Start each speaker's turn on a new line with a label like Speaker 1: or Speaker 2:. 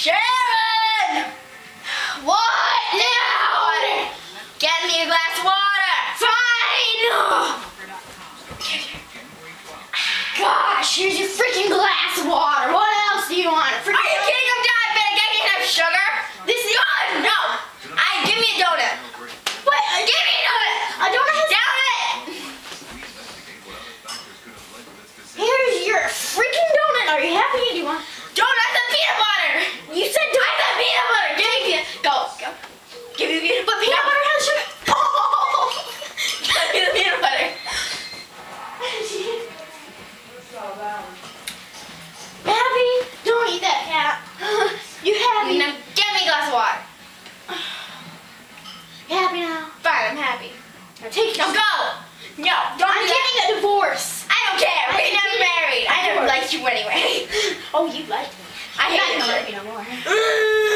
Speaker 1: Sharon!
Speaker 2: What?
Speaker 1: Water! Get me a glass of water!
Speaker 2: Fine! Gosh, here's your freaking glass of water. What else do you want?
Speaker 1: Are you kidding? I'm diabetic. I can't have sugar. This is God. No. I give me a donut.
Speaker 2: What?
Speaker 1: Give me a donut.
Speaker 2: I don't have.
Speaker 1: Down it.
Speaker 2: Here's your freaking donut. Are you happy? Do you want?
Speaker 1: Donuts
Speaker 2: take
Speaker 1: Now
Speaker 2: your.
Speaker 1: go. No. Don't
Speaker 2: I'm getting a divorce.
Speaker 1: I don't care.
Speaker 2: I
Speaker 1: We're never married. I never liked you anyway.
Speaker 2: Oh, you liked me.
Speaker 1: I
Speaker 2: You're not
Speaker 1: hate
Speaker 2: gonna
Speaker 1: you.
Speaker 2: me no more.